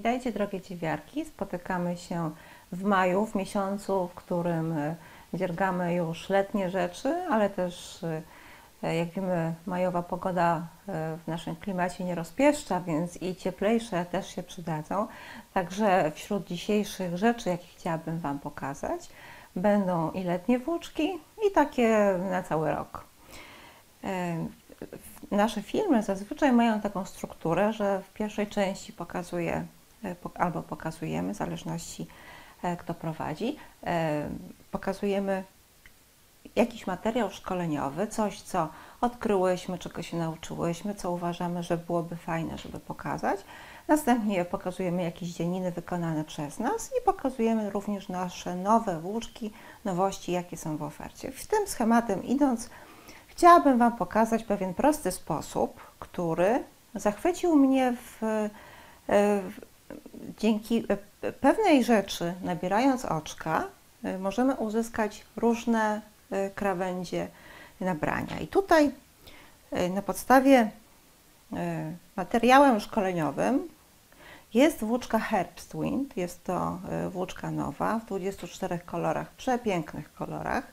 Witajcie drogie dziewiarki. Spotykamy się w maju, w miesiącu, w którym e, dziergamy już letnie rzeczy, ale też e, jak wiemy majowa pogoda e, w naszym klimacie nie rozpieszcza, więc i cieplejsze też się przydadzą. Także wśród dzisiejszych rzeczy, jakie chciałabym Wam pokazać, będą i letnie włóczki i takie na cały rok. Nasze filmy zazwyczaj mają taką strukturę, że w pierwszej części pokazuje e, albo pokazujemy, w zależności e, kto prowadzi, e, pokazujemy jakiś materiał szkoleniowy, coś co odkryłyśmy, czego się nauczyłyśmy, co uważamy, że byłoby fajne, żeby pokazać. Następnie pokazujemy jakieś dzieniny wykonane przez nas i pokazujemy również nasze nowe włóczki, nowości, jakie są w ofercie. W tym schematem idąc, Chciałabym Wam pokazać pewien prosty sposób, który zachwycił mnie w, e, w, dzięki e, pewnej rzeczy, nabierając oczka, e, możemy uzyskać różne krawędzie nabrania. I tutaj na podstawie materiałem szkoleniowym jest włóczka Herbstwind, jest to włóczka nowa w 24 kolorach, przepięknych kolorach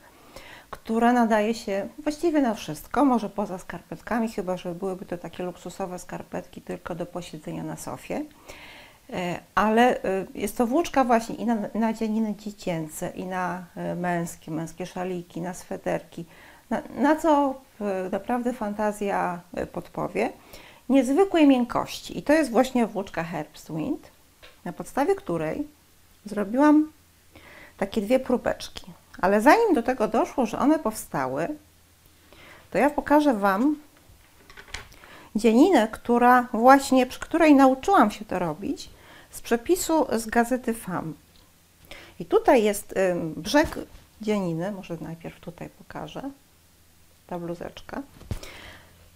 która nadaje się właściwie na wszystko, może poza skarpetkami, chyba że byłyby to takie luksusowe skarpetki tylko do posiedzenia na sofie. E, ale e, jest to włóczka właśnie i na, na dzianiny dziecięce, i na e, męskie, męskie szaliki, na sweterki, na, na co naprawdę fantazja podpowie. Niezwykłej miękkości. I to jest właśnie włóczka Herbstwind, na podstawie której zrobiłam takie dwie próbeczki. Ale zanim do tego doszło, że one powstały, to ja pokażę Wam dzieninę, która właśnie, przy której nauczyłam się to robić, z przepisu z gazety FAM. I tutaj jest brzeg dzieniny, może najpierw tutaj pokażę, ta bluzeczka.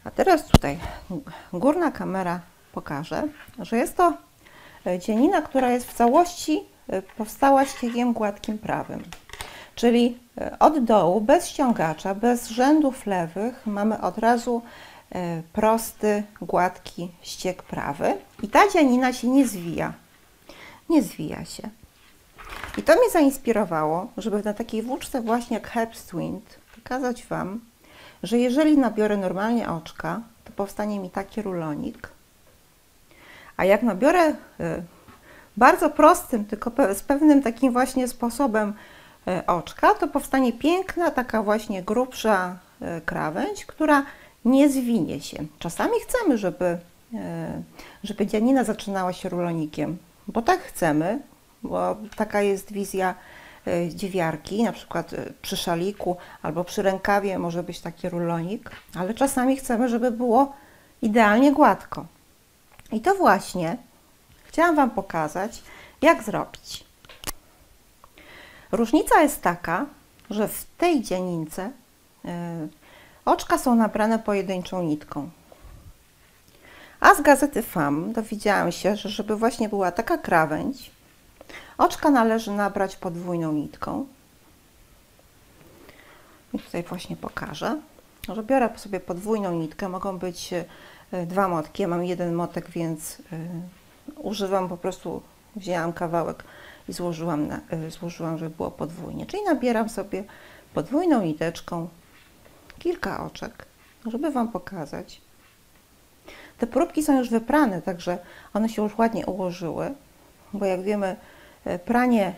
A teraz tutaj górna kamera pokaże, że jest to e, dzienina, która jest w całości e, powstała ściegiem gładkim prawym. Czyli e, od dołu, bez ściągacza, bez rzędów lewych, mamy od razu prosty, gładki ścieg prawy i ta dzianina się nie zwija. Nie zwija się. I to mnie zainspirowało, żeby na takiej włóczce właśnie jak Herbstwind pokazać Wam, że jeżeli nabiorę normalnie oczka, to powstanie mi taki rulonik, a jak nabiorę y, bardzo prostym, tylko z pewnym takim właśnie sposobem E, oczka, to powstanie piękna, taka właśnie grubsza e, krawędź, która nie zwinie się. Czasami chcemy, żeby, żeby dzianina zaczynała się rulonikiem, bo tak chcemy, bo taka jest wizja dziewiarki, na przykład przy szaliku albo przy rękawie może być taki rulonik, ale czasami chcemy, żeby było idealnie gładko. I to właśnie chciałam Wam pokazać, jak zrobić. Różnica jest taka, że w tej dzianince e, oczka są nabrane pojedynczą nitką. A z gazety FAM dowiedziałam się, że żeby właśnie była taka krawędź, oczka należy nabrać podwójną nitką. I tutaj właśnie pokażę, że biorę sobie podwójną nitkę, mogą być e, dwa motki, ja mam jeden motek, więc e, używam po prostu, wzięłam kawałek i złożyłam, na, y, złożyłam, żeby było podwójnie. Czyli nabieram sobie podwójną niteczką kilka oczek, żeby Wam pokazać. Te próbki są już wyprane, także one się już ładnie ułożyły, bo jak wiemy, y, pranie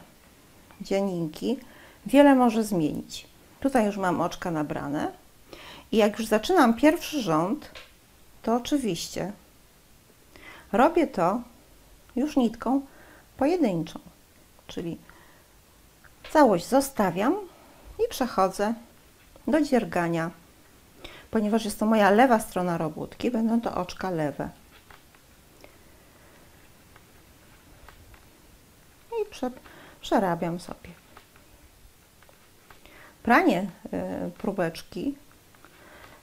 dzianinki wiele może zmienić. Tutaj już mam oczka nabrane i jak już zaczynam pierwszy rząd, to oczywiście robię to już nitką pojedynczą czyli całość zostawiam i przechodzę do dziergania. Ponieważ jest to moja lewa strona robótki, będą to oczka lewe. I prze, przerabiam sobie. Pranie y, próbeczki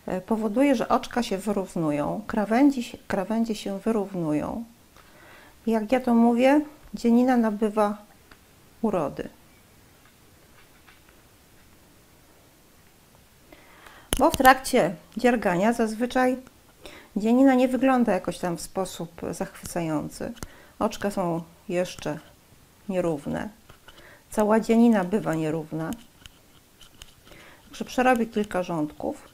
y, powoduje, że oczka się wyrównują, krawędzi, krawędzie się wyrównują. Jak ja to mówię, dzienina nabywa urody. Bo w trakcie dziergania zazwyczaj dzienina nie wygląda jakoś tam w sposób zachwycający. Oczka są jeszcze nierówne. Cała dzianina bywa nierówna. Także przerobię kilka rządków,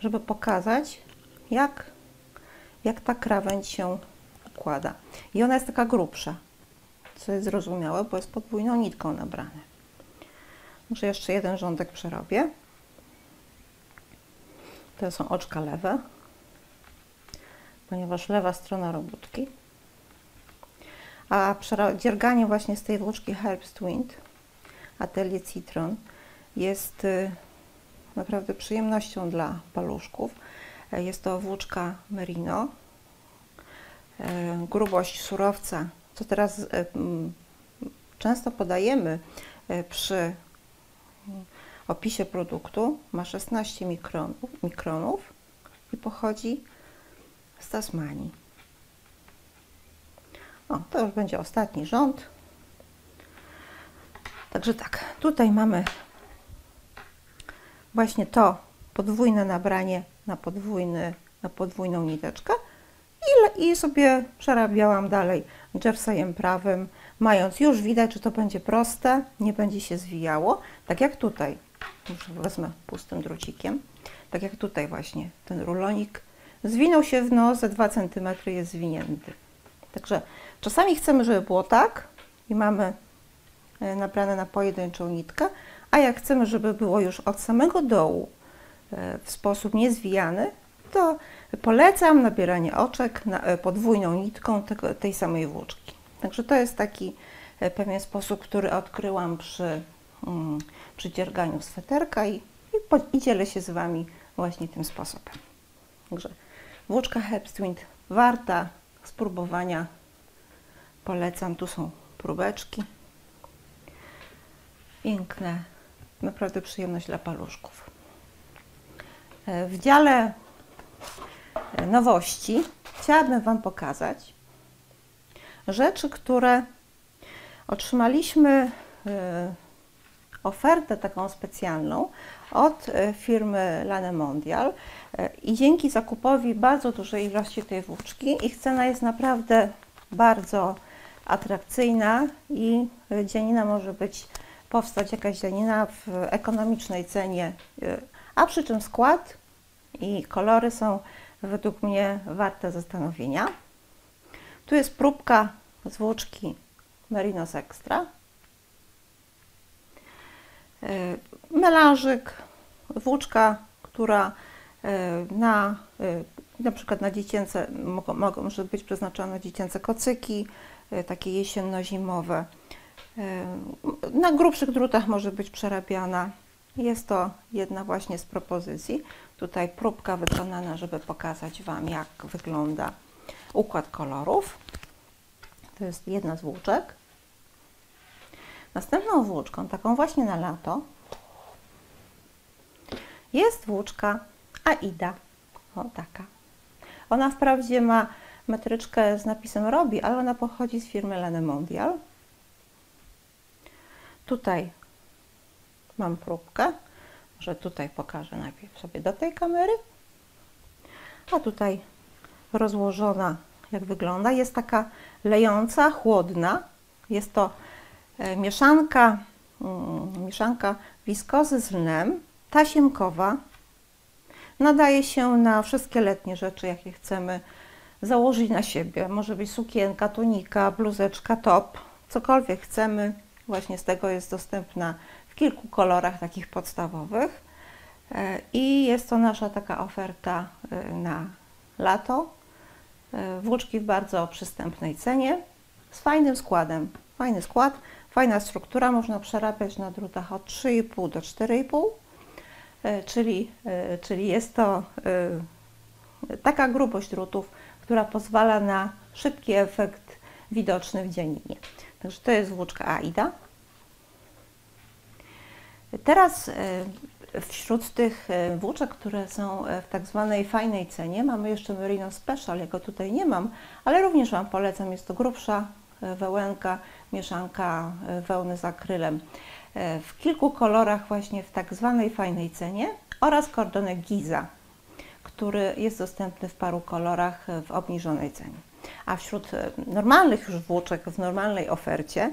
żeby pokazać, jak, jak ta krawędź się układa. I ona jest taka grubsza, co jest zrozumiałe, bo jest podwójną nitką nabrane. Może jeszcze jeden rządek przerobię. To są oczka lewe, ponieważ lewa strona robótki. A dzierganie właśnie z tej włóczki Herbst Twind Atelier Citron jest y, naprawdę przyjemnością dla paluszków. E, jest to włóczka merino. E, grubość surowca, co teraz e, często podajemy przy opisie produktu, ma 16 mikronów, mikronów i pochodzi z Tasmanii. O, to już będzie ostatni rząd. Także tak, tutaj mamy właśnie to podwójne nabranie na, podwójny, na podwójną niteczkę i, i sobie przerabiałam dalej jerseyem prawym, mając już widać, że to będzie proste, nie będzie się zwijało, tak jak tutaj. Już wezmę pustym drucikiem. Tak jak tutaj właśnie ten rulonik zwinął się w nos, ze 2 cm jest zwinięty. Także czasami chcemy, żeby było tak i mamy e, nabrane na pojedynczą nitkę, a jak chcemy, żeby było już od samego dołu e, w sposób niezwijany, to polecam nabieranie oczek e, podwójną nitką tej samej włóczki. Także to jest taki pewien sposób, który odkryłam przy, mm, przy dzierganiu sweterka i, i, i dzielę się z Wami właśnie tym sposobem. Także włóczka Herbstwind warta spróbowania. Polecam. Tu są próbeczki. Piękne. Naprawdę przyjemność dla paluszków. E, w dziale e, nowości chciałabym Wam pokazać rzeczy, które otrzymaliśmy e, ofertę taką specjalną od firmy Lane Mondial i dzięki zakupowi bardzo dużej ilości tej włóczki ich cena jest naprawdę bardzo atrakcyjna i dzianina może być powstać jakaś dzianina w ekonomicznej cenie, a przy czym skład i kolory są według mnie warte zastanowienia. Tu jest próbka z włóczki Merinos Extra. E, melanżyk, włóczka, która e, na, e, na przykład na dziecięce, mogą, mogą być przeznaczone na dziecięce kocyki, takie jesienno-zimowe. Na grubszych drutach może być przerabiana. Jest to jedna właśnie z propozycji. Tutaj próbka wykonana, żeby pokazać Wam, jak wygląda układ kolorów. To jest jedna z włóczek. Następną włóczką, taką właśnie na lato, jest włóczka Aida. O, taka. Ona wprawdzie ma metryczkę z napisem Robi, ale ona pochodzi z firmy Lene Mondial. Tutaj mam próbkę. Może tutaj pokażę najpierw sobie do tej kamery. A tutaj rozłożona, jak wygląda. Jest taka lejąca, chłodna. Jest to mieszanka, mm, mieszanka wiskozy z lnem, tasiemkowa. Nadaje się na wszystkie letnie rzeczy, jakie chcemy założyć na siebie. Może być sukienka, tunika, bluzeczka, top, cokolwiek chcemy. Właśnie z tego jest dostępna w kilku kolorach takich podstawowych. E, I jest to nasza taka oferta e, na lato. E, włóczki w bardzo przystępnej cenie, z fajnym składem. Fajny skład, fajna struktura, można przerabiać na drutach od 3,5 do 4,5, czyli, czyli jest to taka grubość drutów, która pozwala na szybki efekt widoczny w dzianinie. Także to jest włóczka AIDA. Teraz e, wśród tych e, włóczek, które są e, w tak zwanej fajnej cenie, mamy jeszcze Merino Special, jego tutaj nie mam, ale również Wam polecam, jest to grubsza wełenka, mieszanka wełny z akrylem w kilku kolorach właśnie w tak zwanej fajnej cenie oraz kordonek Giza który jest dostępny w paru kolorach w obniżonej cenie. A wśród e, normalnych już włóczek w normalnej ofercie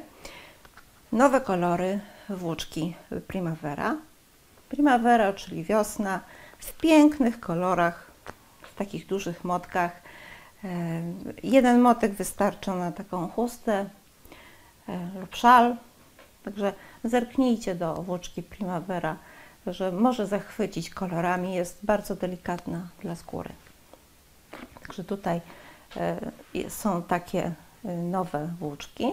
nowe kolory włóczki Primavera. Primavera, czyli wiosna, w pięknych kolorach, w takich dużych motkach. E, jeden motek wystarcza na taką chustę e, lub szal. Także zerknijcie do włóczki Primavera, że może zachwycić kolorami, jest bardzo delikatna dla skóry. Także tutaj e, są takie nowe włóczki.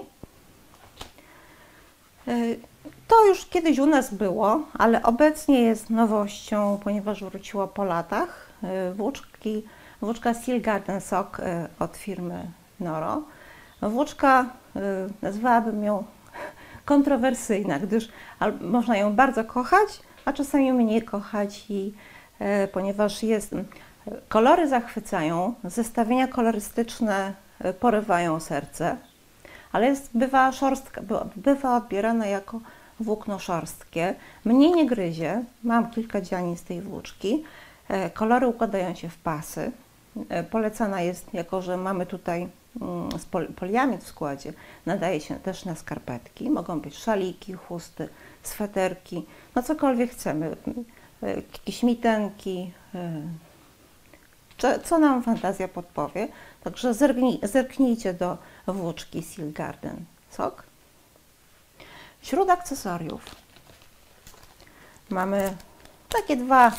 To już kiedyś u nas było, ale obecnie jest nowością, ponieważ wróciło po latach. Włóczki, włóczka Steel Garden Sock od firmy Noro. Włóczka, nazwałabym ją kontrowersyjna, gdyż można ją bardzo kochać, a czasami mniej kochać, i, e, ponieważ jest, kolory zachwycają, zestawienia kolorystyczne e, porywają serce, ale jest, bywa, szorstka, bywa odbierana jako włókno szorstkie. Mnie nie gryzie, mam kilka dzianin z tej włóczki. E, kolory układają się w pasy. Polecana jest, jako że mamy tutaj z poliamid w składzie nadaje się też na skarpetki. Mogą być szaliki, chusty, sweterki, no cokolwiek chcemy. E, jakieś mitenki, e, co nam fantazja podpowie. Także zerknij, zerknijcie do włóczki Seal Garden Sok. Wśród akcesoriów mamy takie dwa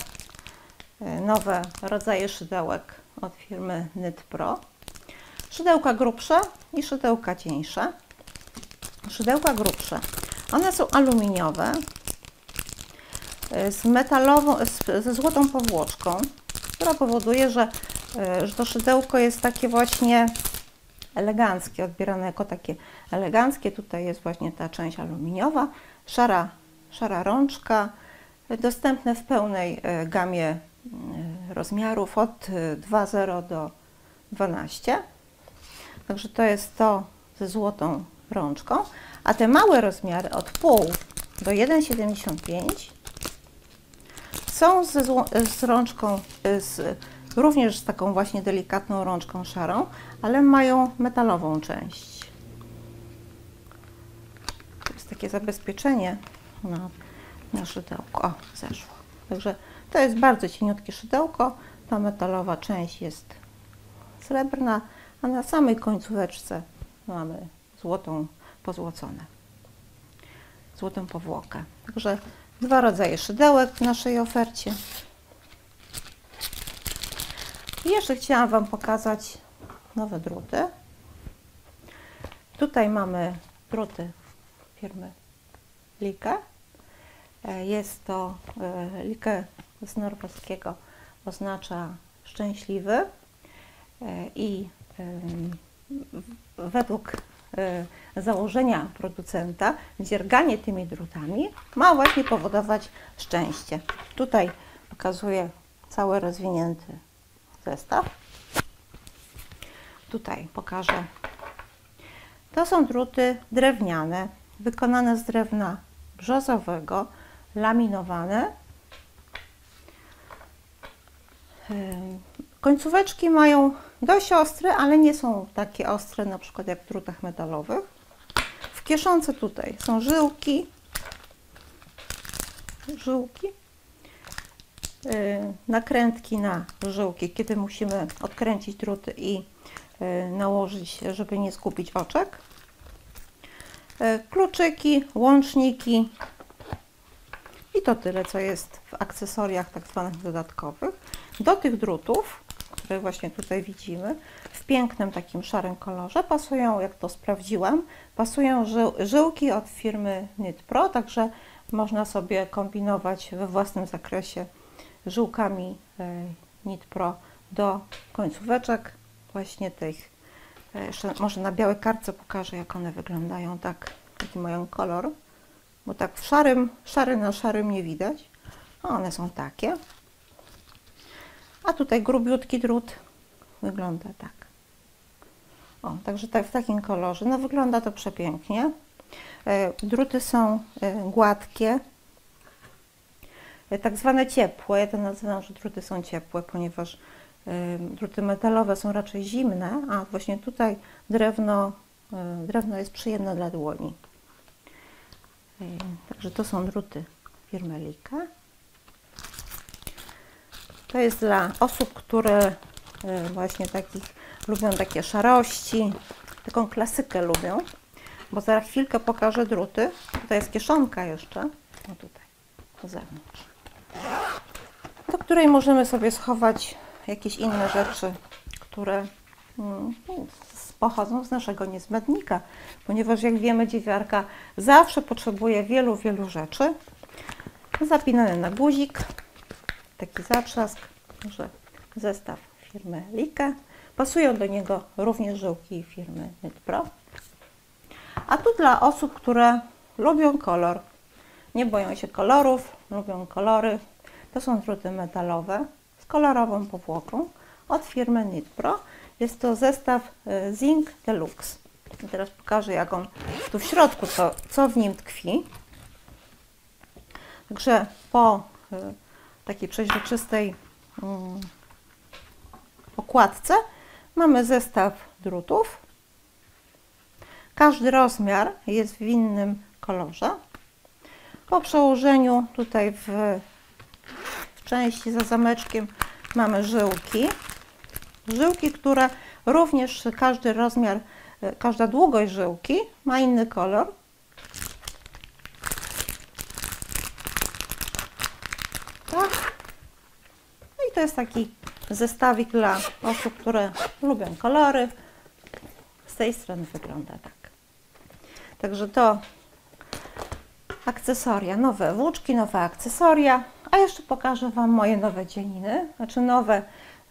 e, nowe rodzaje szydełek od firmy Knit Pro. Szydełka grubsze i szydełka cieńsze. Szydełka grubsze. One są aluminiowe z metalową, z, ze złotą powłoczką, która powoduje, że, e, że to szydełko jest takie właśnie eleganckie, odbierane jako takie eleganckie. Tutaj jest właśnie ta część aluminiowa, szara, szara rączka, dostępne w pełnej e, gamie e, rozmiarów od 2,0 do 12. Także to jest to ze złotą rączką. A te małe rozmiary od pół do 1,75 są ze z rączką, z, również z taką właśnie delikatną rączką szarą, ale mają metalową część. To jest takie zabezpieczenie na, na szydełko. O, zeszło. Także to jest bardzo cieniutkie szydełko. Ta metalowa część jest srebrna, a na samej końcóweczce mamy złotą pozłocone, złotą powłokę. Także dwa rodzaje szydełek w naszej ofercie. I jeszcze chciałam Wam pokazać nowe druty. Tutaj mamy druty firmy Like. Jest to e, Like z norweskiego, oznacza szczęśliwy e, i według e, założenia producenta dzierganie tymi drutami ma właśnie powodować szczęście. Tutaj pokazuję cały rozwinięty zestaw. Tutaj pokażę. To są druty drewniane, wykonane z drewna brzozowego, laminowane. Końcóweczki mają dość ostre, ale nie są takie ostre na przykład jak w drutach metalowych. W kieszonce tutaj są żyłki, żyłki, yy, nakrętki na żyłki, kiedy musimy odkręcić druty i yy, nałożyć, żeby nie skupić oczek. Yy, kluczyki, łączniki i to tyle, co jest w akcesoriach tak zwanych dodatkowych. Do tych drutów które właśnie tutaj widzimy, w pięknym takim szarym kolorze. Pasują, jak to sprawdziłam, pasują żyłki od firmy Knit Pro, także można sobie kombinować we własnym zakresie żyłkami e, Knit Pro do końcóweczek właśnie tych. E, jeszcze może na białej kartce pokażę, jak one wyglądają, tak, jaki mają kolor, bo tak w szarym, szary na szarym nie widać. one są takie. A tutaj grubiutki drut wygląda tak. O, także tak, w takim kolorze. No wygląda to przepięknie. E, druty są e, gładkie, e, tak zwane ciepłe. Ja to nazywam, że druty są ciepłe, ponieważ druty metalowe są raczej zimne, a właśnie tutaj drewno, drewno jest przyjemne dla dłoni. Także to są druty firmy Lika. To jest dla osób, które właśnie takich lubią takie szarości, taką klasykę lubią, bo za chwilkę pokażę druty. Tutaj jest kieszonka jeszcze, o tutaj, po zewnątrz, do której możemy sobie schować jakieś inne rzeczy, które mm, pochodzą z naszego niezbędnika, ponieważ jak wiemy, dziewiarka zawsze potrzebuje wielu, wielu rzeczy. Zapinany na guzik, taki zatrzask, że zestaw firmy Lika. Pasują do niego również żyłki firmy Pro. A tu dla osób, które lubią kolor, nie boją się kolorów, lubią kolory, to są druty metalowe z kolorową powłoką od firmy Pro. Jest to zestaw e, Zinc Deluxe. I teraz pokażę, jak on tu w środku, co, co w nim tkwi. Także po e, takiej przeźroczystej mm, okładce mamy zestaw drutów. Każdy rozmiar jest w innym kolorze. Po przełożeniu tutaj w, w części za zameczkiem mamy żyłki. Żyłki, które również każdy rozmiar, każda długość żyłki ma inny kolor. Tak. No i to jest taki zestawik dla osób, które lubią kolory. Z tej strony wygląda tak. Także to akcesoria, nowe włóczki, nowe akcesoria. A jeszcze pokażę Wam moje nowe dzieniny, znaczy nowe,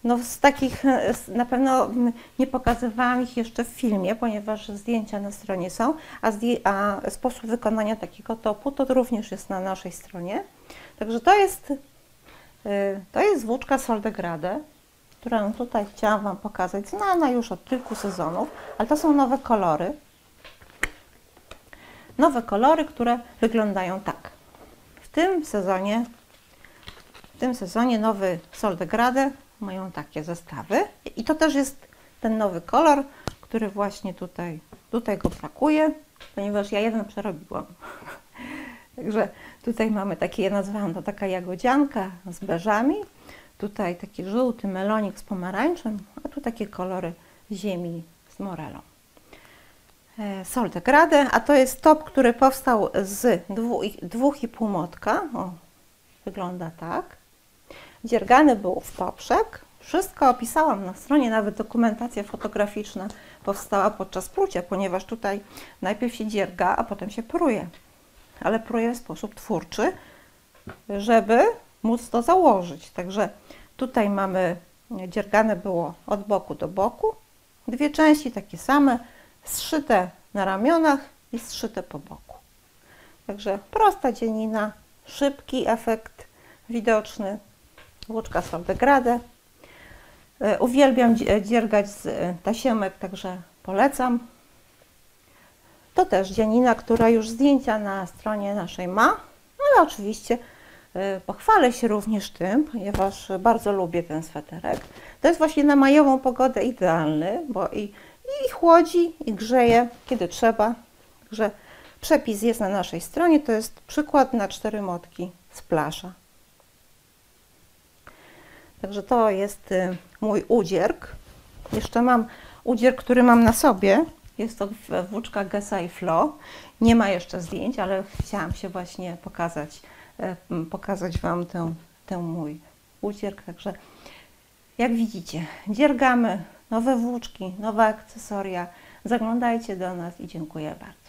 no z takich na pewno nie pokazywałam ich jeszcze w filmie, ponieważ zdjęcia na stronie są, a, a sposób wykonania takiego topu to również jest na naszej stronie. Także to jest to jest włóczka Soldegrade, którą tutaj chciałam Wam pokazać, znana już od kilku sezonów, ale to są nowe kolory. Nowe kolory, które wyglądają tak. W tym sezonie, w tym sezonie nowy Soldegrade mają takie zestawy i to też jest ten nowy kolor, który właśnie tutaj, tutaj go brakuje, ponieważ ja jeden przerobiłam. Także tutaj mamy takie, ja nazwałam to taka jagodzianka z beżami. Tutaj taki żółty melonik z pomarańczem, a tu takie kolory ziemi z morelą. E, Sol de Grade, a to jest top, który powstał z dwóch i pół motka. O, wygląda tak. Dziergany był w poprzek. Wszystko opisałam na stronie, nawet dokumentacja fotograficzna powstała podczas prucia, ponieważ tutaj najpierw się dzierga, a potem się pruje ale próję w sposób twórczy, żeby móc to założyć. Także tutaj mamy dziergane było od boku do boku, dwie części takie same, zszyte na ramionach i zszyte po boku. Także prosta dzienina, szybki efekt widoczny, łuczka Soldegrade. E, uwielbiam dziergać z tasiemek, także polecam. To też dzianina, która już zdjęcia na stronie naszej ma, ale oczywiście y, pochwalę się również tym, ponieważ bardzo lubię ten sweterek. To jest właśnie na majową pogodę idealny, bo i, i chłodzi, i grzeje, kiedy trzeba. Także przepis jest na naszej stronie. To jest przykład na cztery motki z plaża. Także to jest y, mój udzierk. Jeszcze mam udzierk, który mam na sobie. Jest to włóczka Gesa i Flo. Nie ma jeszcze zdjęć, ale chciałam się właśnie pokazać, e, pokazać Wam tę, ten mój ucierk. Także jak widzicie, dziergamy nowe włóczki, nowe akcesoria. Zaglądajcie do nas i dziękuję bardzo.